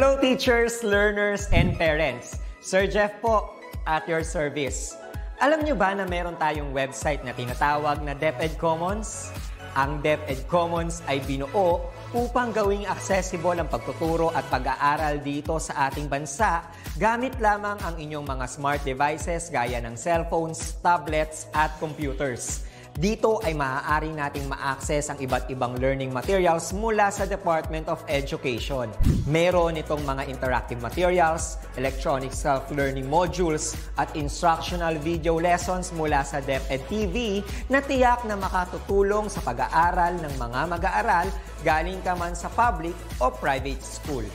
Hello teachers, learners, and parents. Sir Jeff po, at your service. Alam nyo ba na meron tayong website na tinatawag na DepEd Commons? Ang DepEd Commons ay binuo upang gawing accessible ang pagtuturo at pag-aaral dito sa ating bansa gamit lamang ang inyong mga smart devices gaya ng cellphones, tablets at computers. Dito ay maaari nating ma-access ang iba't ibang learning materials mula sa Department of Education. Meron itong mga interactive materials, electronic self-learning modules, at instructional video lessons mula sa DepEd TV na tiyak na makatutulong sa pag-aaral ng mga mag-aaral galing ka man sa public o private school.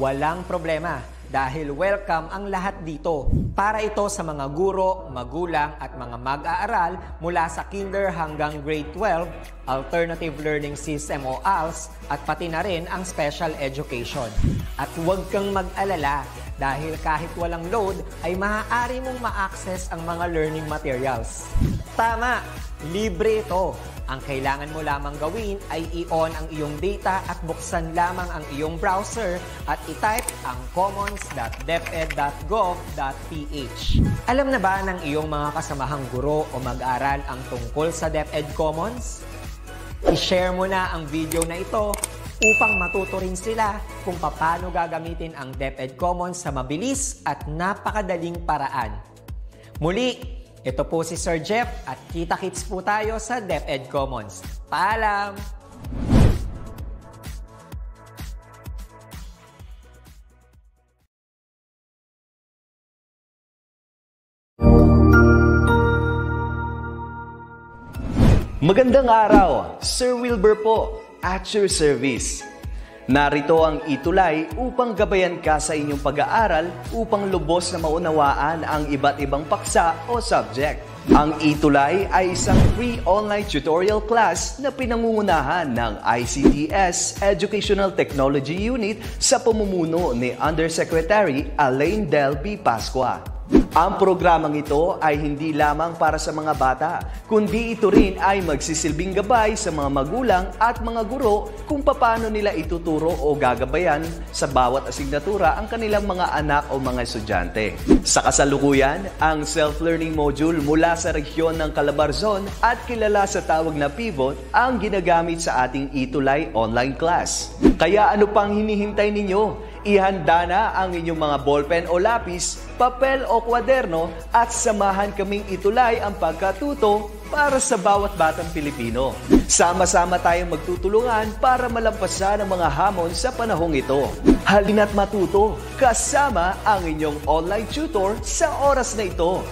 Walang problema dahil welcome ang lahat dito. Para ito sa mga guro, magulang at mga mag-aaral mula sa kinder hanggang grade 12, Alternative Learning System o ALS at pati na rin ang special education. At huwag kang mag-alala dahil kahit walang load ay maaari mong ma-access ang mga learning materials. Tama, libre ito ang kailangan mo lamang gawin ay i-on ang iyong data at buksan lamang ang iyong browser at i-type ang commons.deped.gov.ph. Alam na ba ng iyong mga kasamahang guro o mag-aral ang tungkol sa DepEd Commons? I-share mo na ang video na ito upang matuto rin sila kung paano gagamitin ang DepEd Commons sa mabilis at napakadaling paraan. Muli, ito po si Sir Jeff at kita-kits po tayo sa DepEd Commons. Paalam! Magandang araw, Sir Wilbur po, at your service. Narito ang itulay upang gabayan ka sa inyong pag-aaral upang lubos na maunawaan ang iba't ibang paksa o subject. Ang itulay ay isang free online tutorial class na pinangungunahan ng ICTS Educational Technology Unit sa pamumuno ni Undersecretary Alain Del B. Pasqua. Ang programang ito ay hindi lamang para sa mga bata, kundi ito rin ay magsisilbing gabay sa mga magulang at mga guro kung paano nila ituturo o gagabayan sa bawat asignatura ang kanilang mga anak o mga estudyante. Sa kasalukuyan, ang self-learning module mula sa rehiyon ng Calabarzon at kilala sa tawag na Pivot ang ginagamit sa ating itulay online class. Kaya ano pang hinihintay ninyo? Ihanda na ang inyong mga ballpen o lapis, papel o kwaderno at samahan kaming itulay ang pagkatuto para sa bawat batang Pilipino. Sama-sama tayong magtutulungan para malampasan ang mga hamon sa panahong ito. Halina't matuto kasama ang inyong online tutor sa oras na ito.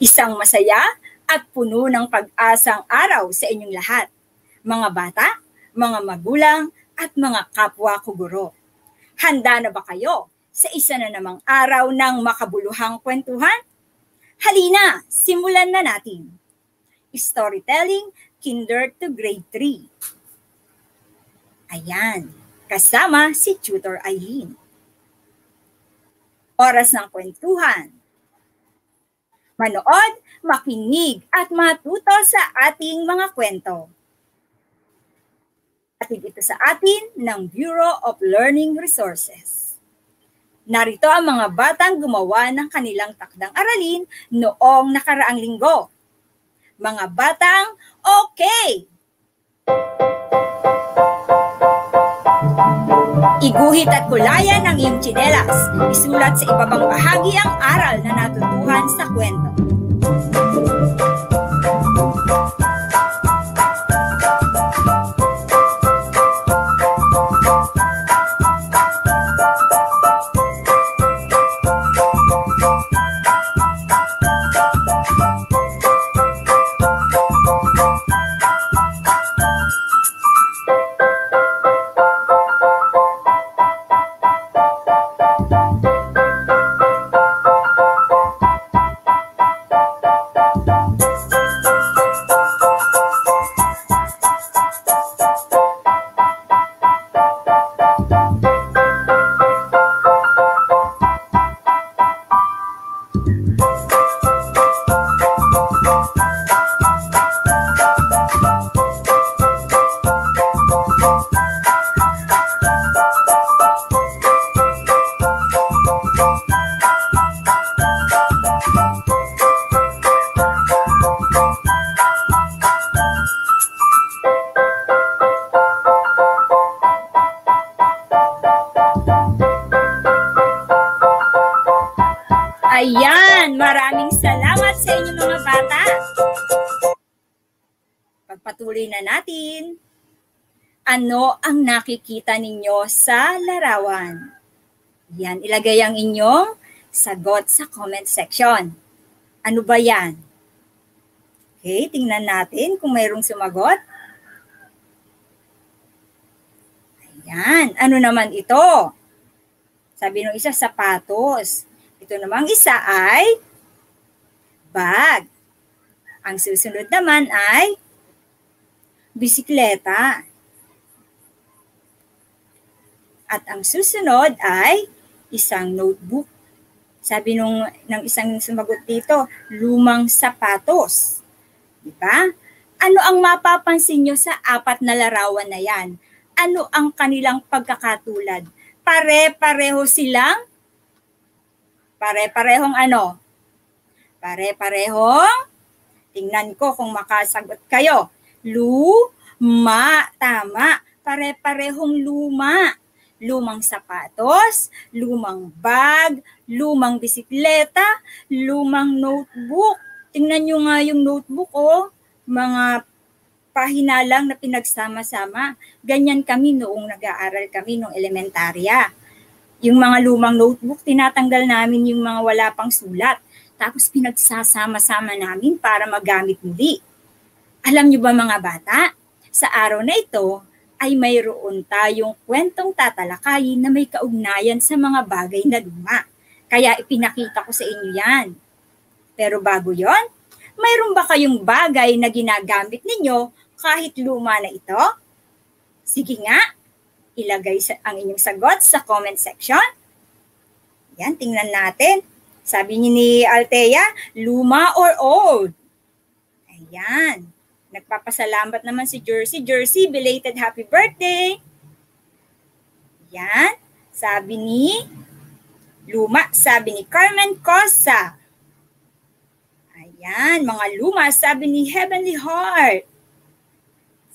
Isang masaya at puno ng pag-asang araw sa inyong lahat, mga bata, mga magulang, at mga kapwa ko guro. Handa na ba kayo sa isa na namang araw ng makabuluhang kwentuhan? Halina, simulan na natin. Storytelling Kinder to Grade 3. Ayan, kasama si Tutor Eileen. Oras ng kwentuhan manood, makinig at matuto sa ating mga kwento. Atid ito sa atin ng Bureau of Learning Resources. Narito ang mga batang gumawa ng kanilang takdang aralin noong nakaraang linggo. Mga batang okay! Iguhit at kulayan ang iyong tsinelas. Isulat sa ibabang bahagi ang aral na natutuhan sa kwento. Ayan, maraming salamat sa inyo mga bata. Pagpatuloy na natin. Ano ang nakikita ninyo sa larawan? Yan, ilagay ang inyong sagot sa comment section. Ano ba yan? Okay, tingnan natin kung mayroong sumagot. Ayan, ano naman ito? Sabi ng isa, sapatos. Ito namang isa ay bag. Ang susunod naman ay bisikleta. At ang susunod ay isang notebook. Sabi nung ng isang sumagot dito, lumang sapatos. Di ba? Ano ang mapapansin nyo sa apat na larawan na yan? Ano ang kanilang pagkakatulad? Pare-pareho silang pare-parehong ano? Pare-parehong tingnan ko kung makasagot kayo. Luma, tama. Pare-parehong luma lumang sapatos, lumang bag, lumang bisikleta, lumang notebook. Tingnan nyo nga yung notebook, oh. Mga pahina lang na pinagsama-sama. Ganyan kami noong nag-aaral kami noong elementarya. Yung mga lumang notebook, tinatanggal namin yung mga wala pang sulat. Tapos pinagsasama-sama namin para magamit muli. Alam nyo ba mga bata, sa araw na ito, ay mayroon tayong kwentong tatalakayin na may kaugnayan sa mga bagay na luma. Kaya ipinakita ko sa inyo yan. Pero bago yon, mayroon ba kayong bagay na ginagamit ninyo kahit luma na ito? Sige nga, ilagay sa, ang inyong sagot sa comment section. Yan, tingnan natin. Sabi ni, Altea, luma or old? Ayan. Nagpapasalamat naman si Jersey. Jersey, belated happy birthday! Yan. Sabi ni Luma, sabi ni Carmen Cosa. Ayan, mga luma, sabi ni Heavenly Heart.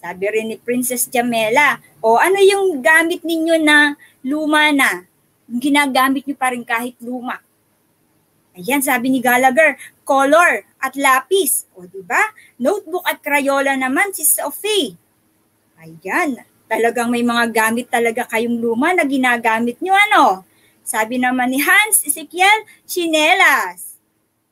Sabi rin ni Princess Jamela, o ano yung gamit ninyo na luma na? Yung ginagamit nyo pa rin kahit luma. Ayan, sabi ni Gallagher, color at lapis. O, di ba? Notebook at Crayola naman si Sophie. Ayan, talagang may mga gamit talaga kayong luma na ginagamit nyo, ano? Sabi naman ni Hans Ezekiel, chinelas.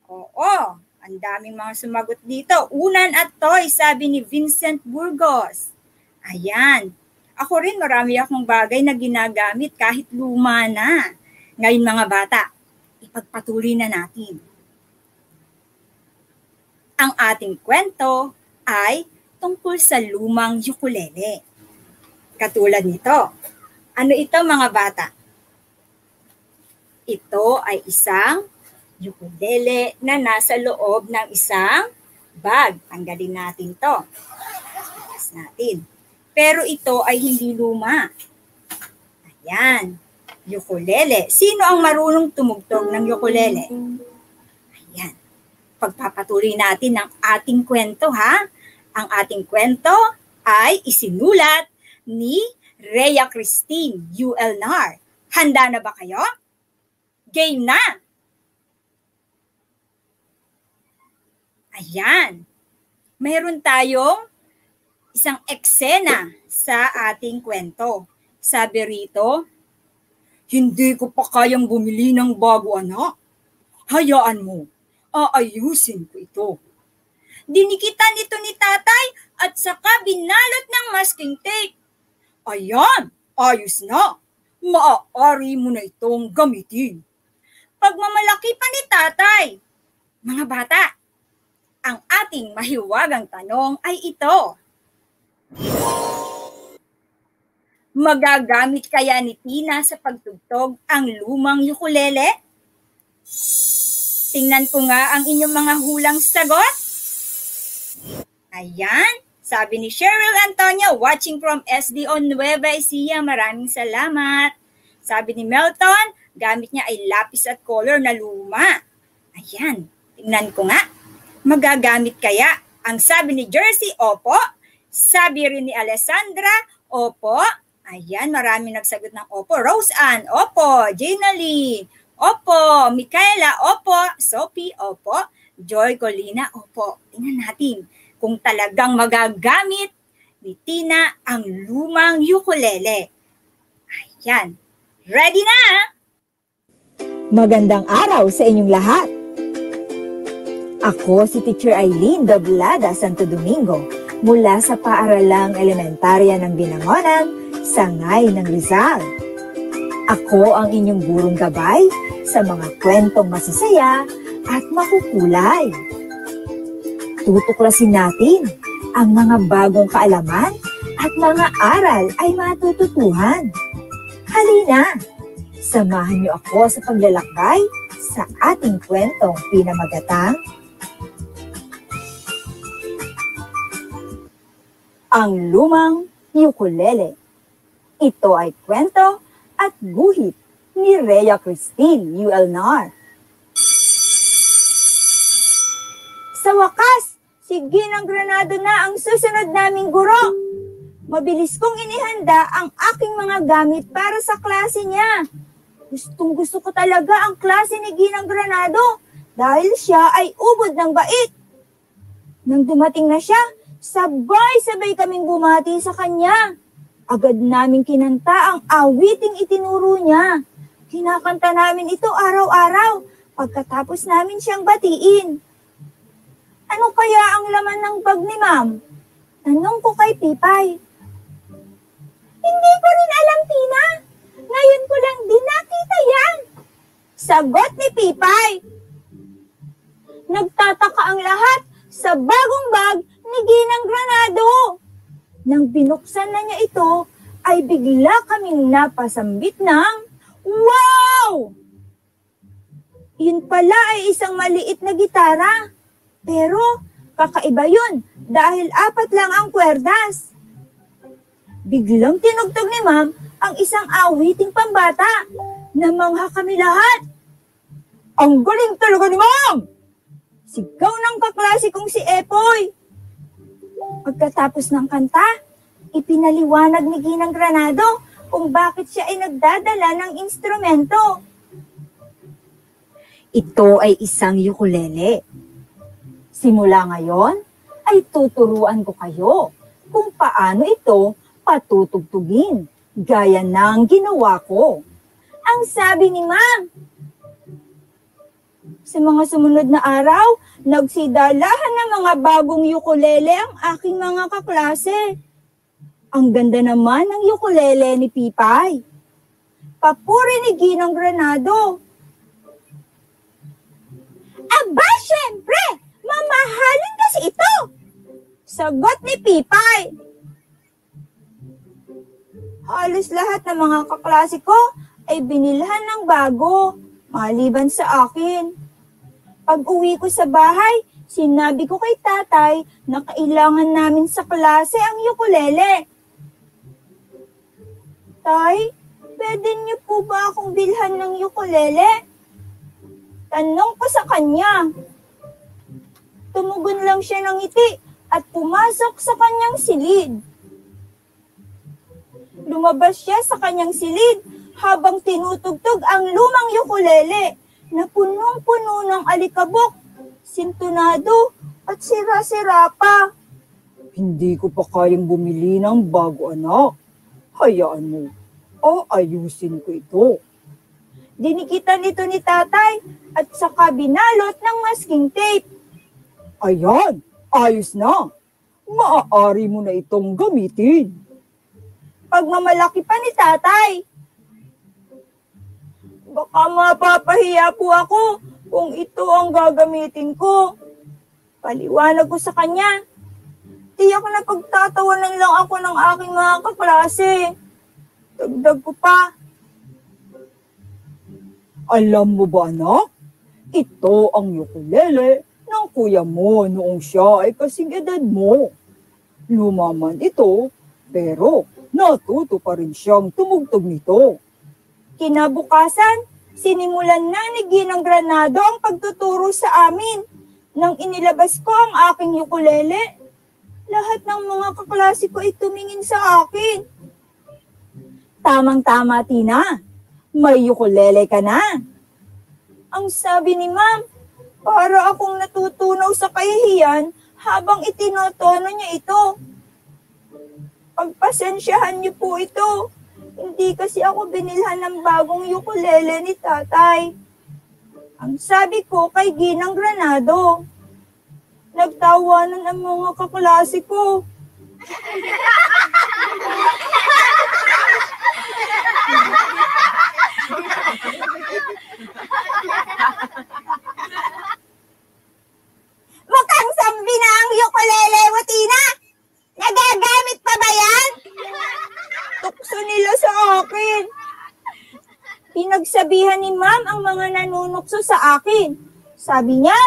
Oo, ang daming mga sumagot dito. Unan at toy, sabi ni Vincent Burgos. Ayan, ako rin marami akong bagay na ginagamit kahit luma na. Ngayon mga bata, ipagpatuloy na natin. Ang ating kwento ay tungkol sa lumang ukulele. Katulad nito. Ano ito mga bata? Ito ay isang ukulele na nasa loob ng isang bag. Tanggalin natin to. Tapos natin. Pero ito ay hindi luma. Ayan ukulele. Sino ang marunong tumugtog ng ukulele? Ayan. Pagpapatuloy natin ang ating kwento ha. Ang ating kwento ay isinulat ni Rhea Christine UL NAR. Handa na ba kayo? Game na! Ayan. Mayroon tayong isang eksena sa ating kwento. Sabi rito, hindi ko pa kayang bumili ng bago anak. Hayaan mo, aayusin ko ito. Dinikitan ito ni tatay at saka binalot ng masking tape. Ayan, ayos na. Maaari mo na itong gamitin. Pagmamalaki pa ni tatay. Mga bata, ang ating mahiwagang tanong ay ito. Magagamit kaya ni Tina sa pagtugtog ang lumang ukulele? Tingnan ko nga ang inyong mga hulang sagot. Ayan, sabi ni Cheryl Antonio, watching from SDO Nueva Ecija, maraming salamat. Sabi ni Melton, gamit niya ay lapis at color na luma. Ayan, tingnan ko nga. Magagamit kaya? Ang sabi ni Jersey, opo. Sabi rin ni Alessandra, opo. Ayan, marami nagsagot ng opo. Rose Ann, opo. Gina Lee, Opo. Micaela, opo. Sophie, opo. Joy Colina, opo. Tingnan natin kung talagang magagamit ni Tina ang lumang ukulele. Ayan. Ready na! Magandang araw sa inyong lahat. Ako si Teacher Eileen Doblada Santo Domingo mula sa Paaralang Elementarya ng Binangonan, Sangay ng Rizal. Ako ang inyong gurong gabay sa mga kwentong masasaya at makukulay. Tutuklasin natin ang mga bagong kaalaman at mga aral ay matututuhan. Halina, samahan niyo ako sa paglalakbay sa ating kwentong pinamagatang Ang Lumang Ukulele. Ito ay kwento at guhit ni Rhea Christine Ulnar. Sa wakas, si Ginang Granado na ang susunod naming guro. Mabilis kong inihanda ang aking mga gamit para sa klase niya. Gustong gusto ko talaga ang klase ni Ginang Granado dahil siya ay ubod ng bait. Nang dumating na siya, sabay-sabay kaming bumati sa kanya. Agad naming kinanta ang awiting itinuro niya. Kinakanta namin ito araw-araw pagkatapos namin siyang batiin. Ano kaya ang laman ng bag ni ma'am? Tanong ko kay Pipay. Hindi ko rin alam, Tina. Ngayon ko lang din nakita yan. Sagot ni Pipay. Nagtataka ang lahat sa bagong bag ni Ginang Granado. Nang binuksan na niya ito, ay bigla kaming napasambit ng Wow! Yun pala ay isang maliit na gitara. Pero kakaiba yun dahil apat lang ang kwerdas. Biglang tinugtog ni ma'am ang isang awiting pambata. Namangha kami lahat. Ang galing talaga ni ma'am! Sigaw ng kaklase kong si Epoy. Pagkatapos ng kanta, ipinaliwanag ni Ginang Granado kung bakit siya ay nagdadala ng instrumento. Ito ay isang ukulele. Simula ngayon, ay tuturuan ko kayo kung paano ito patutugtugin, gaya ng ginawa ko. Ang sabi ni Ma'am, sa mga sumunod na araw, nagsidalahan ng mga bagong ukulele ang aking mga kaklase. Ang ganda naman ng ukulele ni Pipay. Papuri ni Ginang Granado. Aba, syempre! Mamahalin kasi ito! Sagot ni Pipay. Halos lahat ng mga kaklase ko ay binilhan ng bago, maliban sa akin. Pag uwi ko sa bahay, sinabi ko kay tatay na kailangan namin sa klase ang ukulele. Tay, pwede niyo po ba akong bilhan ng ukulele? Tanong ko sa kanya. Tumugon lang siya ng ngiti at pumasok sa kanyang silid. Lumabas siya sa kanyang silid habang tinutugtog ang lumang ukulele na punong-puno ng alikabok, sintunado at sira-sira pa. Hindi ko pa kayang bumili ng bago anak. Hayaan mo, o ayusin ko ito. Dinikitan ito ni tatay at saka binalot ng masking tape. Ayan, ayos na. Maaari mo na itong gamitin. Pagmamalaki pa ni tatay. Baka mapapahiya po ako kung ito ang gagamitin ko. Paliwanag ko sa kanya. Tiyak na pagtatawanan lang ako ng aking mga kaklase. Dagdag ko pa. Alam mo ba anak? Ito ang ukulele ng kuya mo noong siya ay kasing edad mo. Lumaman ito, pero natuto pa rin siyang tumugtog nito. Kinabukasan, sinimulan na ni Ginang Granado ang pagtuturo sa amin. Nang inilabas ko ang aking ukulele, lahat ng mga kaklase ko ay tumingin sa akin. Tamang-tama, Tina. May ukulele ka na. Ang sabi ni ma'am, para akong natutunaw sa kahihiyan habang itinotono niya ito. Pagpasensyahan niyo po ito. Hindi kasi ako binilhan ng bagong ukulele ni tatay. Ang sabi ko kay Ginang Granado. Nagtawanan ang mga kaklase ko. Mukhang sambi na ang ukulele mo, Tina! Nagagamit pa ba yan? Tukso nila sa akin. Pinagsabihan ni ma'am ang mga nanunukso sa akin. Sabi niya,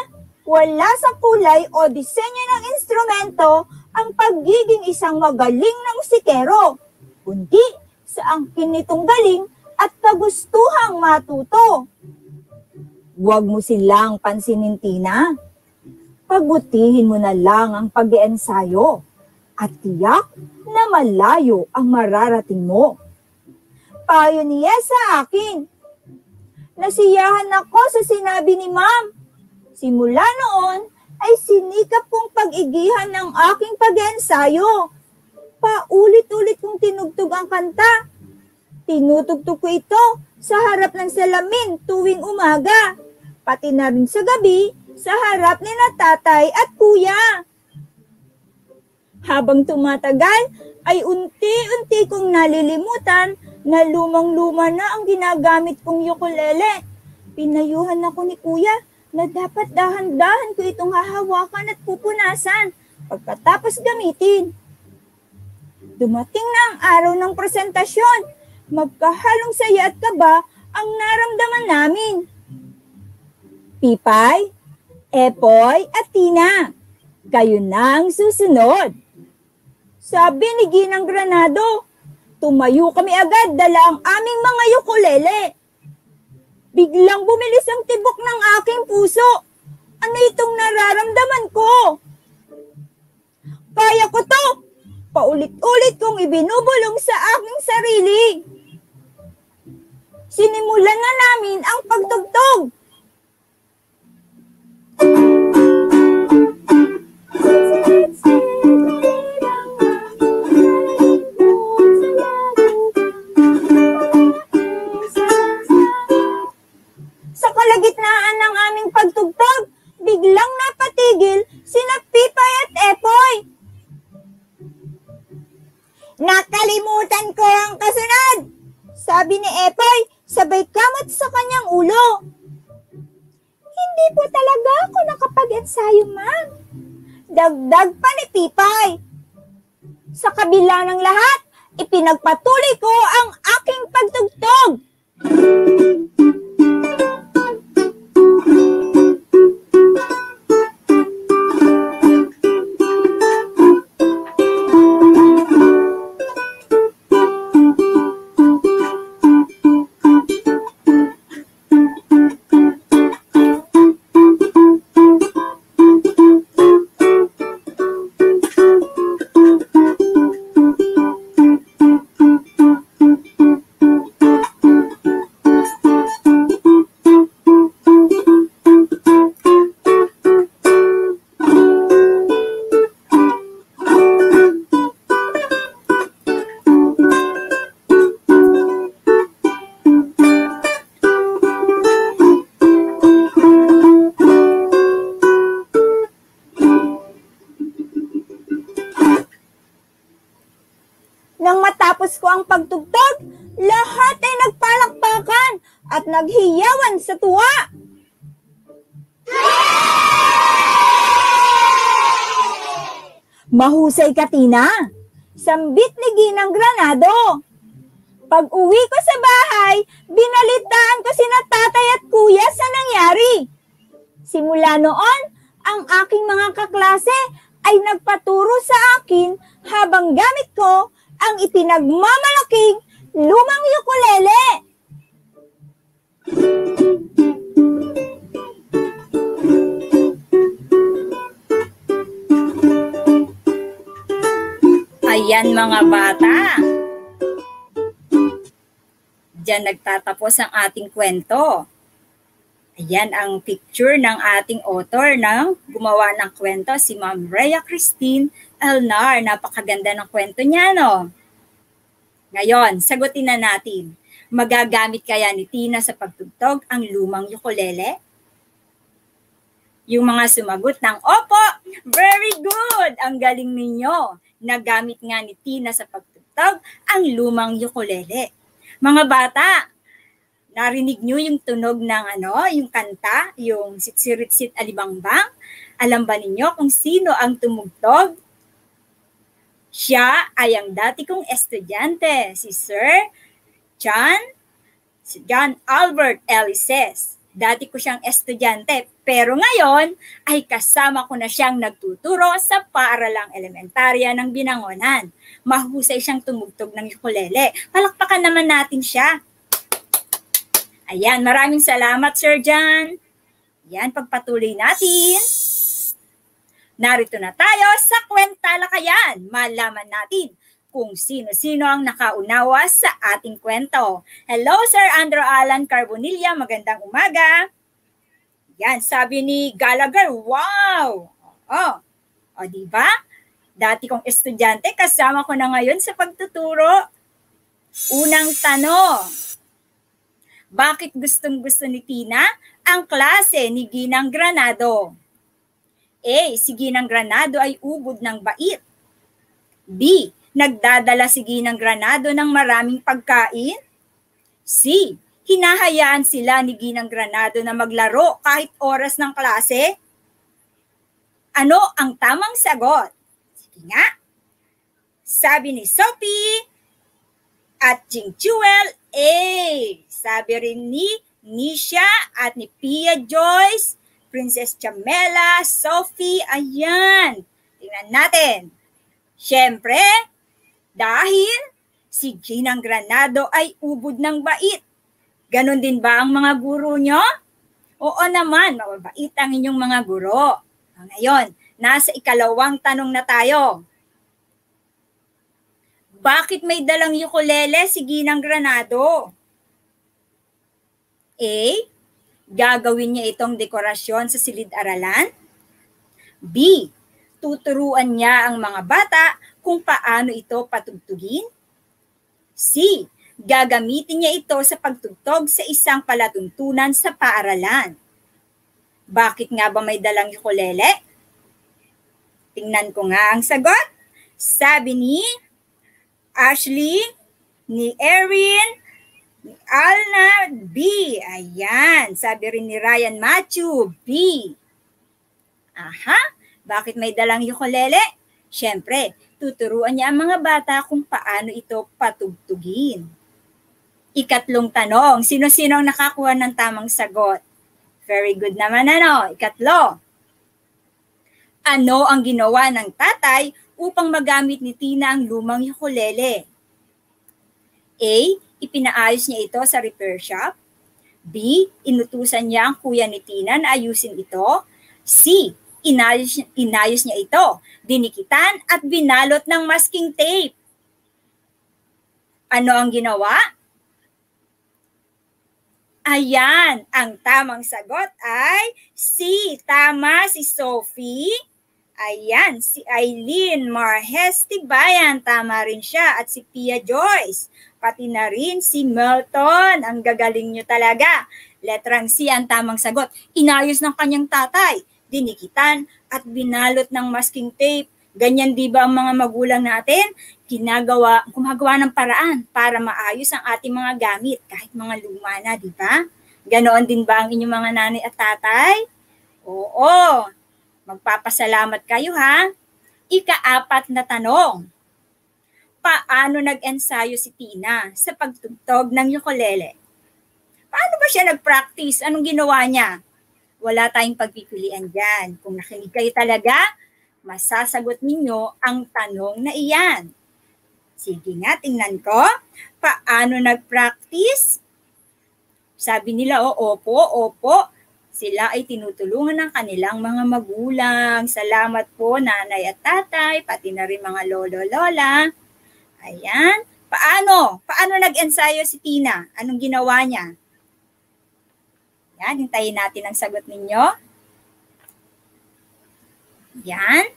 wala sa kulay o disenyo ng instrumento ang pagiging isang magaling ng sikero, kundi sa angkin nitong galing at kagustuhang matuto. Huwag mo silang pansinin, Tina. Pagutihin mo na lang ang pag-iensayo at tiyak na malayo ang mararating mo. Payo niya sa akin. Nasiyahan ako sa sinabi ni ma'am. Simula noon ay sinikap kong pag-igihan ng aking pag-ensayo. Paulit-ulit kong tinugtog ang kanta. Tinutugtog ko ito sa harap ng salamin tuwing umaga, pati na rin sa gabi sa harap ni na tatay at kuya. Habang tumatagal, ay unti-unti kong nalilimutan na lumang-luma na ang ginagamit kong ukulele. Pinayuhan ako ni kuya na dapat dahan-dahan ko itong hahawakan at pupunasan pagkatapos gamitin. Dumating na ang araw ng presentasyon. Magkahalong saya at kaba ang naramdaman namin. Pipay, Epoy at Tina, kayo na ang susunod. Sabi ni Ginang Granado, tumayo kami agad dala ang aming mga ukulele. Biglang bumilis ang tibok ng aking puso. Ano itong nararamdaman ko? Kaya ko to! Paulit-ulit kong ibinubulong sa aking sarili. Sinimulan na namin ang pagtugtog. Ng lahat, ipinagpatuloy ko ko ang pagtugtog, lahat ay nagpalakpakan at naghiyawan sa tuwa. Mahusay ka, Tina. Sambit ni Ginang Granado. Pag uwi ko sa bahay, binalitaan ko sina tatay at kuya sa nangyari. Simula noon, ang aking mga kaklase ay nagpaturo sa akin habang gamit ko ang ipinagmamalaking lumang ukulele. Ayan mga bata. Diyan nagtatapos ang ating kwento. Ayan ang picture ng ating author ng gumawa ng kwento, si Ma'am Rhea Christine Elnar. Napakaganda ng kwento niya, no? Ngayon, sagutin na natin. Magagamit kaya ni Tina sa pagtugtog ang lumang ukulele? Yung mga sumagot ng Opo, very good! Ang galing ninyo. Nagamit nga ni Tina sa pagtugtog ang lumang ukulele. Mga bata, narinig nyo yung tunog ng ano, yung kanta, yung sitsirit-sit alibangbang? Alam ba ninyo kung sino ang tumugtog? Siya ay ang dati kong estudyante, si Sir John, si John Albert Elises. Dati ko siyang estudyante, pero ngayon ay kasama ko na siyang nagtuturo sa paaralang elementarya ng Binangonan. Mahusay siyang tumugtog ng ukulele. Palakpakan naman natin siya. Ayan, maraming salamat Sir John. Yan, pagpatuloy natin. Narito na tayo sa kwentalakayan. Malaman natin kung sino-sino ang nakaunawa sa ating kwento. Hello, Sir Andrew Alan Carbonilla. Magandang umaga. Yan, sabi ni Gallagher, wow! Oh, o di ba? Dati kong estudyante, kasama ko na ngayon sa pagtuturo. Unang tanong, bakit gustong gusto ni Tina ang klase ni Ginang Granado? A. Si Ginang Granado ay ubod ng bait. B nagdadala si Ginang Granado ng maraming pagkain? C. Hinahayaan sila ni Ginang Granado na maglaro kahit oras ng klase? Ano ang tamang sagot? Sige nga. Sabi ni Sophie at Jing Jewel, A. Sabi rin ni Nisha at ni Pia Joyce, Princess Chamela, Sophie, ayan. Tingnan natin. Siyempre, dahil si Ginang Granado ay ubod ng bait. Ganon din ba ang mga guro nyo? Oo naman, mababait ang inyong mga guro. Ngayon, nasa ikalawang tanong na tayo. Bakit may dalang ukulele si Ginang Granado? A. Gagawin niya itong dekorasyon sa silid-aralan. B. Tuturuan niya ang mga bata kung paano ito patugtugin? C. Gagamitin niya ito sa pagtugtog sa isang palatuntunan sa paaralan. Bakit nga ba may dalang ukulele? Tingnan ko nga ang sagot. Sabi ni Ashley, ni Erin, Alna, B. Ayan. Sabi rin ni Ryan Matthew, B. Aha. Bakit may dalang ukulele? Siyempre, tuturuan niya ang mga bata kung paano ito patugtugin. Ikatlong tanong, sino-sino ang nakakuha ng tamang sagot? Very good naman ano. Ikatlo, ano ang ginawa ng tatay upang magamit ni Tina ang lumang ukulele? A. Ipinaayos niya ito sa repair shop. B. Inutusan niya ang kuya ni Tina na ayusin ito. C inayos, inayos niya ito, dinikitan at binalot ng masking tape. Ano ang ginawa? Ayan, ang tamang sagot ay si Tama si Sophie. Ayan, si Eileen Marhes Tibayan, tama rin siya. At si Pia Joyce, pati na rin si Melton. Ang gagaling nyo talaga. Letrang C ang tamang sagot. Inayos ng kanyang tatay dinikitan at binalot ng masking tape. Ganyan di ba ang mga magulang natin? Ginagawa, gumagawa ng paraan para maayos ang ating mga gamit kahit mga luma na, di ba? Ganoon din ba ang inyong mga nanay at tatay? Oo. Magpapasalamat kayo ha. Ikaapat na tanong. Paano nag-ensayo si Tina sa pagtugtog ng ukulele? Paano ba siya nag-practice? Anong ginawa niya? wala tayong pagpipilian dyan. Kung nakinig kayo talaga, masasagot ninyo ang tanong na iyan. Sige nga, tingnan ko. Paano nag-practice? Sabi nila, oh, opo, opo. Sila ay tinutulungan ng kanilang mga magulang. Salamat po, nanay at tatay, pati na rin mga lolo-lola. Ayan. Paano? Paano nag-ensayo si Tina? Anong ginawa niya? Yan, hintayin natin ang sagot ninyo. Yan.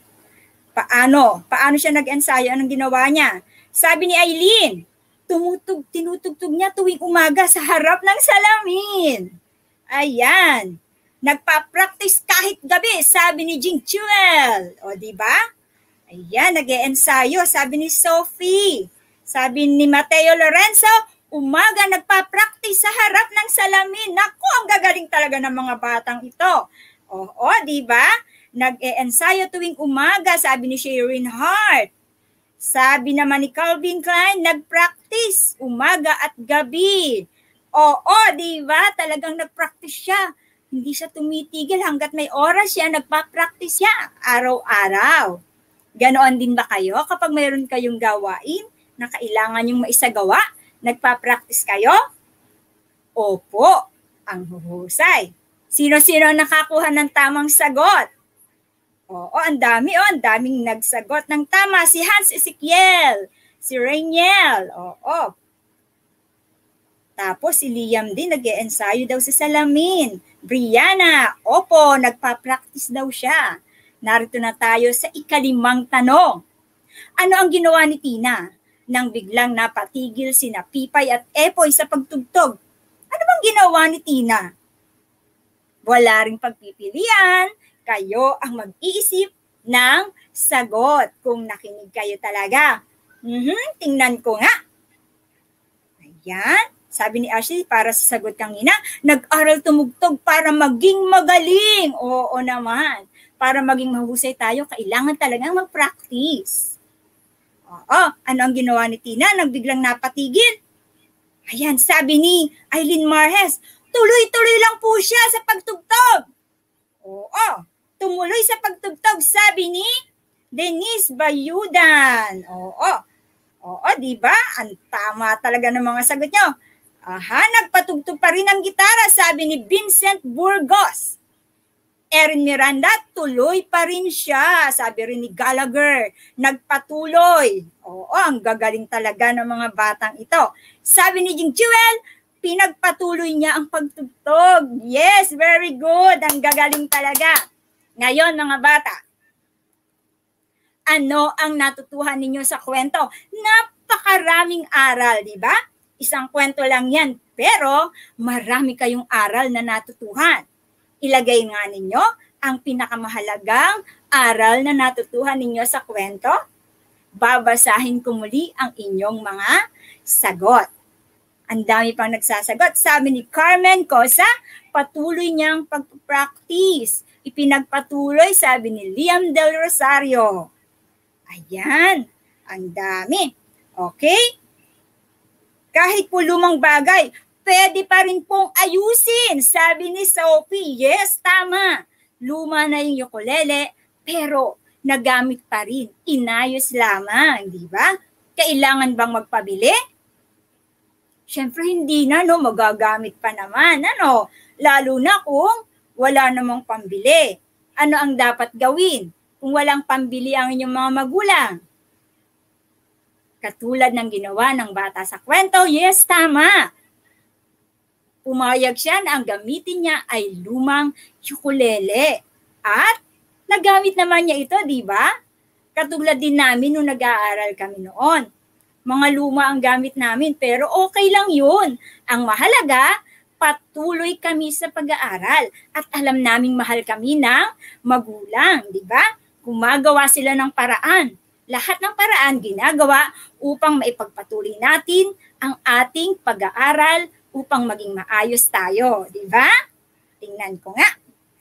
Paano? Paano siya nag-ensayo? Anong ginawa niya? Sabi ni Eileen, tumutug, tinutugtog niya tuwing umaga sa harap ng salamin. Ayan. Nagpa-practice kahit gabi, sabi ni Jing Chuel. O, di ba? Ayan, nag ensayo sabi ni Sophie. Sabi ni Mateo Lorenzo, umaga nagpa-practice sa harap ng salamin. Naku, ang gagaling talaga ng mga batang ito. Oo, di ba? Nag-e-ensayo tuwing umaga, sabi ni Sharon Hart. Sabi naman ni Calvin Klein, nag-practice umaga at gabi. Oo, di ba? Talagang nag-practice siya. Hindi siya tumitigil hanggat may oras siya, nagpa-practice siya araw-araw. Ganoon din ba kayo kapag mayroon kayong gawain na kailangan yung maisagawa? Nagpa-practice kayo? Opo, ang huhusay. Sino-sino nakakuha ng tamang sagot? Oo, ang dami, oh, ang daming nagsagot ng tama. Si Hans Ezekiel, si Rainiel, oo. Tapos si Liam din nag ensayo daw sa salamin. Brianna, opo, nagpa-practice daw siya. Narito na tayo sa ikalimang tanong. Ano ang ginawa ni Tina nang biglang napatigil sina Pipay at Epoy sa pagtugtog? Ano bang ginawa ni Tina? Wala ring pagpipilian, kayo ang mag-iisip ng sagot kung nakinig kayo talaga. Mm-hmm, tingnan ko nga. Ayan. Sabi ni Ashley, para sa sagot kanina, nag-aral tumugtog para maging magaling. Oo naman. Para maging mahusay tayo, kailangan talagang mag-practice. Oo, ano ang ginawa ni Tina nang biglang napatigil? Ayan, sabi ni Eileen Marhes, tuloy-tuloy lang po siya sa pagtugtog. Oo, tumuloy sa pagtugtog, sabi ni Denise Bayudan. Oo. Oo, di ba? Ang tama talaga ng mga sagot nyo. Aha, nagpatugtog pa rin ang gitara, sabi ni Vincent Burgos. Erin Miranda, tuloy pa rin siya. Sabi rin ni Gallagher, nagpatuloy. Oo, ang gagaling talaga ng mga batang ito. Sabi ni Jing Jewel, pinagpatuloy niya ang pagtugtog. Yes, very good. Ang gagaling talaga. Ngayon, mga bata, ano ang natutuhan ninyo sa kwento? Napakaraming aral, di ba? Isang kwento lang yan, pero marami kayong aral na natutuhan. Ilagay nga ninyo ang pinakamahalagang aral na natutuhan ninyo sa kwento. Babasahin ko muli ang inyong mga sagot. Ang dami pang nagsasagot. Sabi ni Carmen Cosa, patuloy niyang pag-practice ipinagpatuloy, sabi ni Liam Del Rosario. Ayan, ang dami. Okay? Kahit po lumang bagay, pwede pa rin pong ayusin, sabi ni Sophie. Yes, tama. Luma na yung ukulele, pero nagamit pa rin. Inayos lamang, di ba? Kailangan bang magpabili? Siyempre hindi na, no? Magagamit pa naman, ano? Lalo na kung wala namang pambili. Ano ang dapat gawin kung walang pambili ang inyong mga magulang? Katulad ng ginawa ng bata sa kwento, yes, tama. Pumayag siya na ang gamitin niya ay lumang ukulele. At nagamit naman niya ito, di ba? Katulad din namin nung nag-aaral kami noon. Mga luma ang gamit namin, pero okay lang yun. Ang mahalaga, patuloy kami sa pag-aaral at alam naming mahal kami ng magulang, di ba? Gumagawa sila ng paraan. Lahat ng paraan ginagawa upang maipagpatuloy natin ang ating pag-aaral upang maging maayos tayo, di ba? Tingnan ko nga.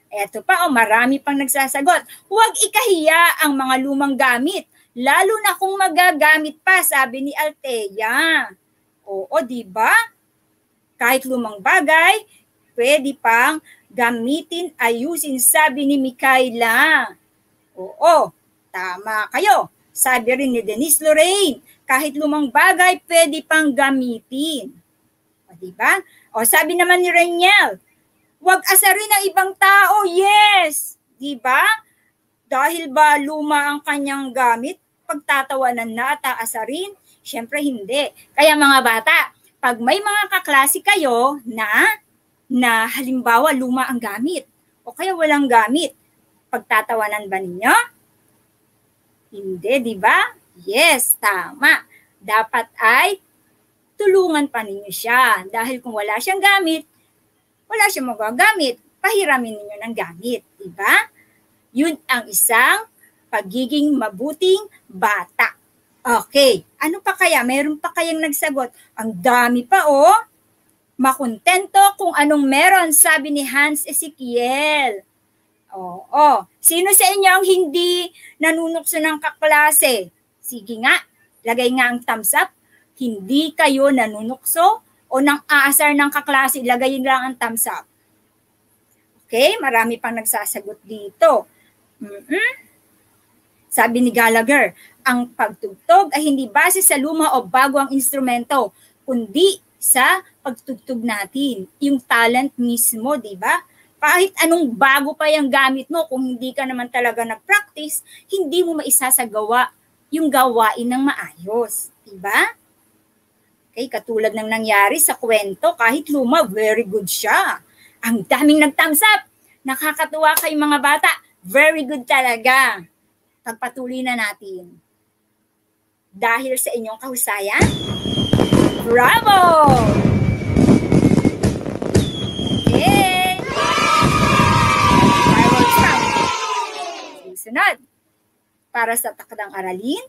Eto pa, oh, marami pang nagsasagot. Huwag ikahiya ang mga lumang gamit, lalo na kung magagamit pa, sabi ni Altea. Oo, di ba? Kahit lumang bagay, pwede pang gamitin, ayusin, sabi ni Mikaela. Oo, tama kayo. Sabi rin ni Denise Lorraine, kahit lumang bagay, pwede pang gamitin. O, diba? O, sabi naman ni Reniel, huwag asarin ang ibang tao. Yes! Diba? Dahil ba luma ang kanyang gamit, pagtatawanan na at aasarin? Siyempre hindi. Kaya mga bata, pag may mga kaklase kayo na na halimbawa luma ang gamit o kaya walang gamit. Pagtatawanan ba ninyo? Hindi, di ba? Yes, tama. Dapat ay tulungan pa ninyo siya. Dahil kung wala siyang gamit, wala siyang magagamit. Pahiramin ninyo ng gamit. Di ba? Yun ang isang pagiging mabuting bata. Okay, ano pa kaya? Meron pa kayang nagsagot? Ang dami pa, oh. Makontento kung anong meron, sabi ni Hans Ezekiel. Oo. Oh, Sino sa inyo ang hindi nanunukso ng kaklase? Sige nga, lagay nga ang thumbs up. Hindi kayo nanunukso o nang aasar ng kaklase, lagay lang ang thumbs up. Okay, marami pang nagsasagot dito. Mm-hmm. Sabi ni Gallagher, ang pagtugtog ay hindi base sa luma o bago ang instrumento, kundi sa pagtugtog natin, yung talent mismo, di ba? Kahit anong bago pa yung gamit mo, kung hindi ka naman talaga nag-practice, hindi mo maisasagawa yung gawain ng maayos, di ba? Okay, katulad ng nangyari sa kwento, kahit luma, very good siya. Ang daming nag-thumbs up. Nakakatuwa kay mga bata. Very good talaga. Pagpatuloy na natin. Dahil sa inyong kahusayan, Bravo! Susunod. Para sa takdang aralin.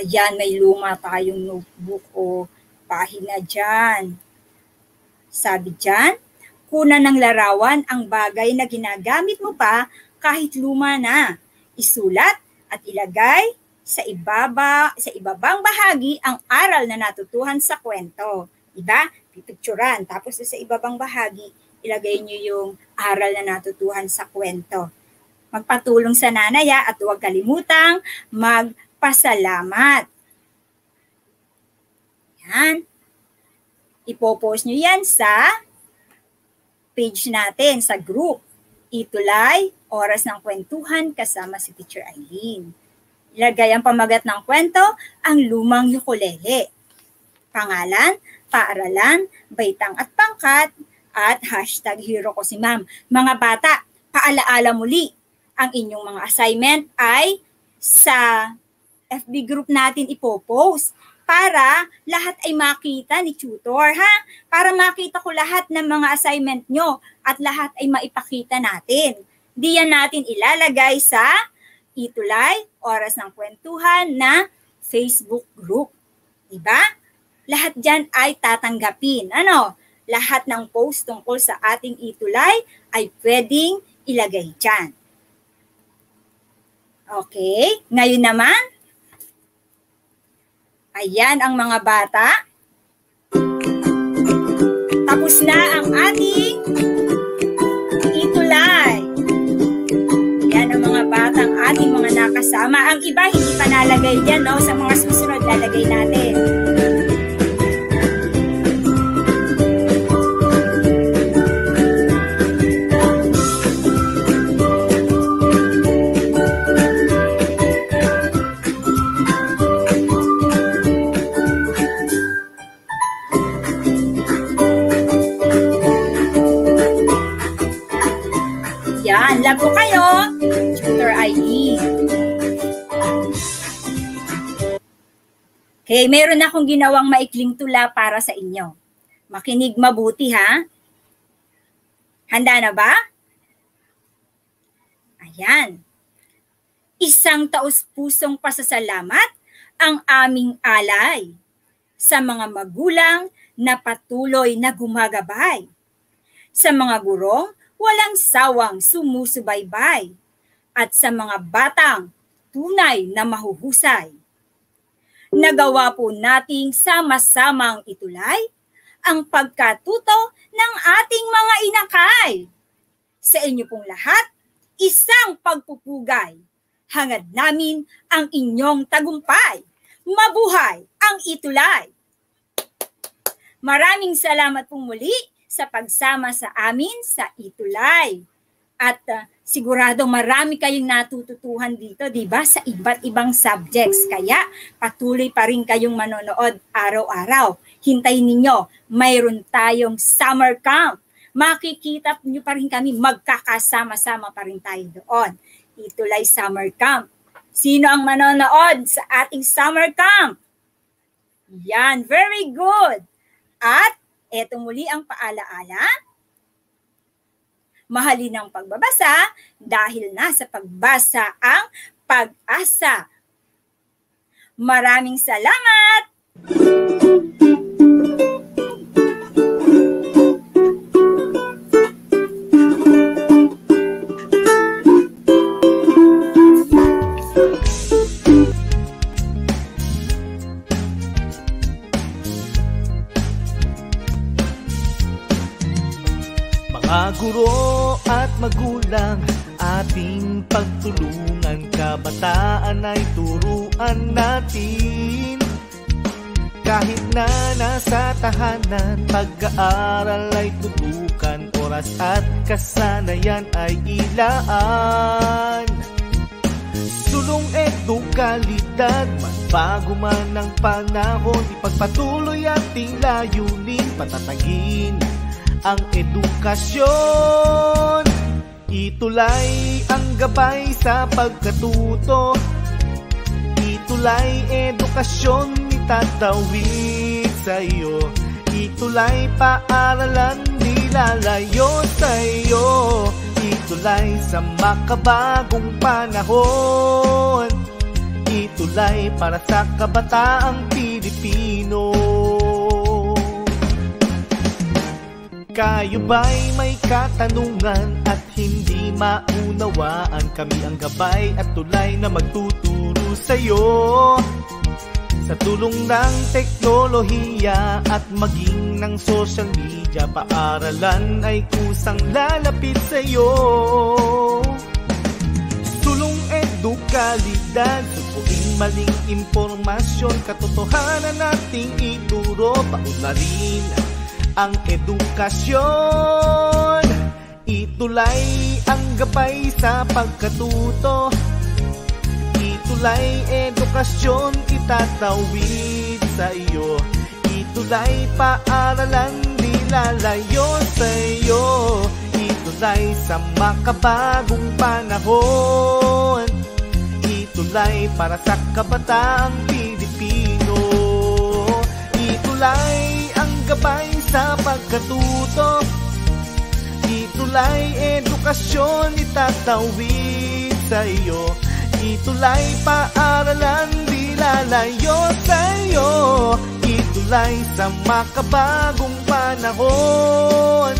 Ayan, may luma tayong notebook o pahina dyan. Sabi dyan, kuna ng larawan ang bagay na ginagamit mo pa kahit luma na. Isulat at ilagay sa ibaba, sa ibabang bahagi ang aral na natutuhan sa kwento. Diba? Pipicturan. Tapos sa ibabang bahagi, ilagay niyo yung aral na natutuhan sa kwento. Magpatulong sa nanaya at huwag kalimutang magpasalamat. Yan. Ipopost nyo yan sa page natin, sa group. Itulay, oras ng kwentuhan kasama si Teacher Eileen. Ilagay ang pamagat ng kwento, ang lumang ukulele. Pangalan, paaralan, baitang at pangkat, at hashtag hero ko si ma'am. Mga bata, paalaala muli, ang inyong mga assignment ay sa FB group natin ipopost para lahat ay makita ni tutor, ha? Para makita ko lahat ng mga assignment nyo at lahat ay maipakita natin. Diyan natin ilalagay sa Itulay, Oras ng Kwentuhan na Facebook group. Diba? Lahat dyan ay tatanggapin. Ano? Lahat ng post tungkol sa ating itulay ay pwedeng ilagay dyan. Okay, ngayon naman, ayan ang mga bata. Tapos na ang ating itulay batang ating mga nakasama. Ang iba hindi pa nalagay dyan, no? Sa mga susunod lalagay natin. Okay, meron akong ginawang maikling tula para sa inyo. Makinig mabuti ha. Handa na ba? Ayan. Isang taus-pusong pasasalamat ang aming alay sa mga magulang na patuloy na gumagabay. Sa mga gurong walang sawang sumusubaybay at sa mga batang tunay na mahuhusay. Nagawa po nating sama-samang itulay ang pagkatuto ng ating mga inakay. Sa inyo pong lahat, isang pagpupugay. Hangad namin ang inyong tagumpay. Mabuhay ang itulay! Maraming salamat pong muli sa pagsama sa amin sa Itulay. At uh, sigurado marami kayong natututuhan dito, 'di ba? Sa iba't ibang subjects. Kaya patuloy pa rin kayong manonood araw-araw. Hintayin ninyo, mayroon tayong summer camp. Makikita niyo pa rin kami, magkakasama-sama pa rin tayo doon. Itulay Summer Camp. Sino ang manonood sa ating summer camp? Yan, very good. At eto muli ang paalaala mahalin ang pagbabasa dahil nasa pagbasa ang pag-asa. Maraming salamat! Mga guro magulang Ating pagtulungan Kabataan ay turuan natin. Kahit na nasa tahanan Pag-aaral ay tutukan Oras at kasanayan ay ilaan. Sulong edukalidad Magbago man ang panahon Ipagpatuloy ating layunin Patatagin ang edukasyon Itulay ang gabay sa pagkatuto. Itulay edukasyon itatawid sa iyo Itulay paaralan di lalayo sa iyo Itulay sa makabagong panahon. Itulay para sa kabataang Pilipino Kayo ba'y may katanungan at hindi maunawaan? Kami ang gabay at tulay na magtuturo sa'yo. Sa tulong ng teknolohiya at maging ng social media Paaralan ay kusang lalapit sa'yo. Tulong edukalidad Supuin maling impormasyon Katotohanan nating ituro. Paunlarin ang edukasyon. Itulay ang gabay sa pagkatuto. Itulay edukasyon itatawid sa iyo Itulay paaralan di lalayo sa iyo Itulay sa makabagong panahon. Itulay para sa kabataang Pilipino. Itulay ang gabay sa pagkatuto. Itulay edukasyon itatawid sa iyo Itulay paaralan di lalayo sa iyo Itulay sa makabagong panahon.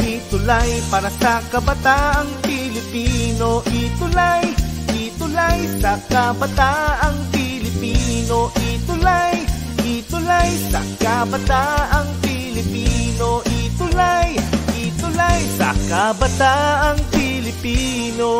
Itulay para sa kabataang Pilipino. Itulay, itulay sa kabataang Pilipino. Itulay, itulay sa kabataang Pilipino Itulay, itulay sa kabataang Pilipino